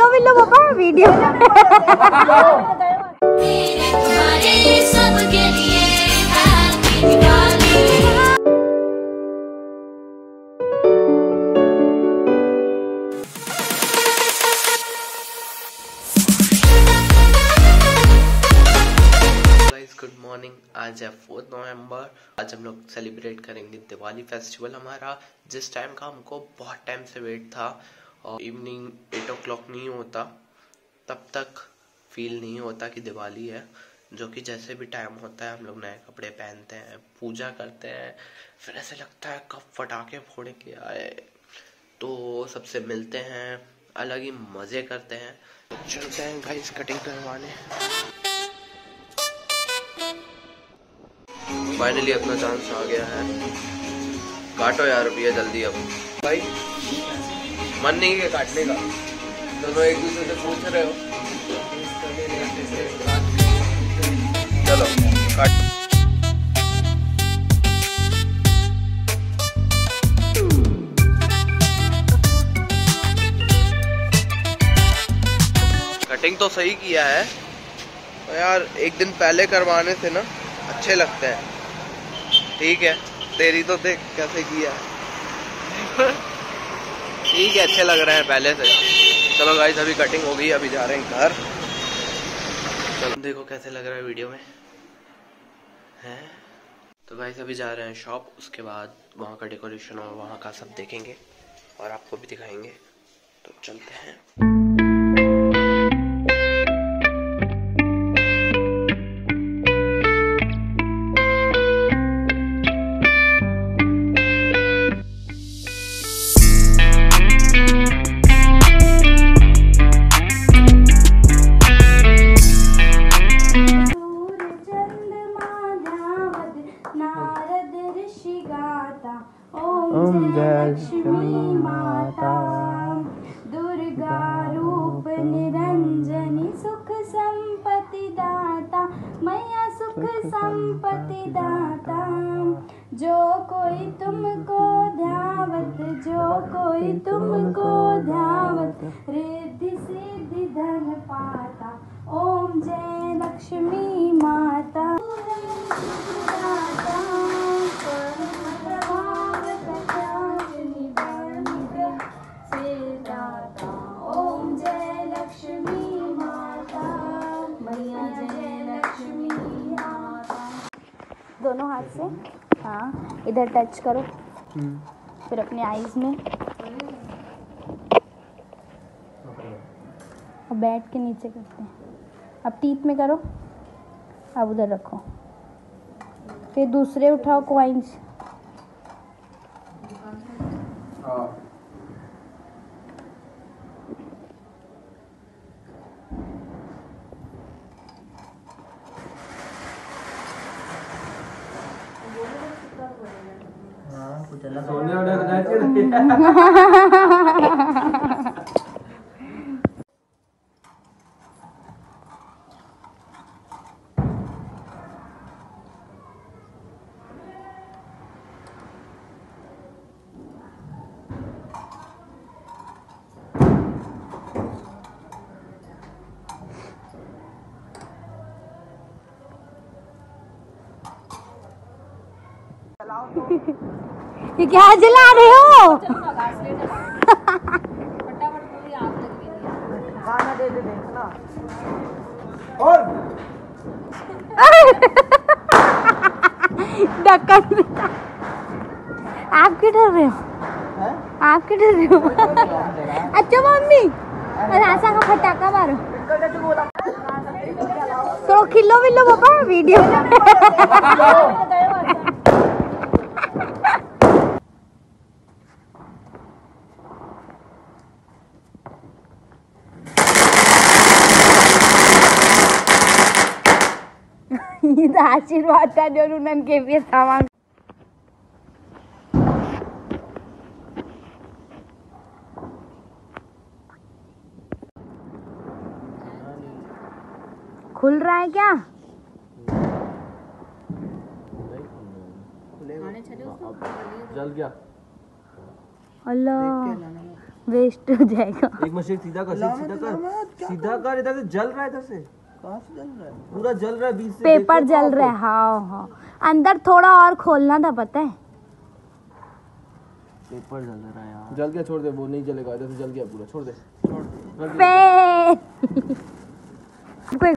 खिल्लो विल्लो पापा video good morning आज है फोर्थ नवंबर आज हम लोग सेलिब्रेट करेंगे दिवाली फेस्टिवल हमारा. जिस टाइम का हमको बहुत टाइम से वेट था और इवनिंग एट ओ क्लॉक नहीं होता, तब तक फील नहीं होता कि दिवाली है, जो कि जैसे भी टाइम होता है, हम लोग नए कपड़े पहनते हैं, पूजा करते हैं, फिर ऐसे लगता है कब फटाके फोड़ के आए। तो सबसे मिलते हैं, अलग ही मज़े करते हैं। चलते हैं गाइस कटिंग करवाने। फाइनली अपना चांस आ गया है। काटो यार भैया जल्दी अब। भाई मन नहीं है काटने का। दोनों एक दूसरे से पूछ रहे हो। चलो, काट। कटिंग तो सही किया है। तो यार, एक दिन पहले करवाने से ना, अच्छे लगते हैं। ठीक है तेरी तो देख कैसे किया है। ठीक है, अच्छे लग रहे हैं पहले से। चलो गाइस अभी कटिंग हो गई, अभी जा रहे हैं घर। चलो, देखो कैसे लग रहा है वीडियो में। है? तो गाइस अभी जा रहे हैं शॉप उसके बाद वहाँ का डेकोरेशन और वहाँ का सब देखेंगे और आपको भी दिखाएँगे। तो चलते हैं। लक्ष्मी माता दुर्गा रूप निरंजनी सुख संपत्ति दाता मैया सुख संपत्ति दाता जो कोई तुमको ध्यावत, जो कोई तुमको ध्यावत, रिद्धि सिद्धि धन पाता ओम जय लक्ष्मी। दोनों हाथ से। हाँ इधर टच करो। फिर अपने आईज में। और बैठ के नीचे करते हैं। अब टीथ में करो। अब उधर रखो। फिर दूसरे उठाओ कॉइन्स ये क्या जला रहे हो? आप क्यों डर रहे हो? आप क्यों डर रहे हो? अच्छा मम्मी! अरे ऐसा का फटाका मारो। तो खिल्लो विल्लो पापा वीडियो। आशीर्वाद था जो उन्होंने के भी सामान। खुल रहा है क्या? जल गया। अल्लाह वेस्ट हो जाएगा। एक सीधा कर सीधा कर सीधा कर इधर से जल रहा है इधर से। पूरा जल रहा है बीच से पेपर जल रहा है हाँ हाँ। अंदर थोड़ा और खोलना था पता है? पेपर जल रहा है यार। जल गया छोड़ दे वो नहीं जलेगा जैसे जल गया पूरा छोड़ दे। पे कोई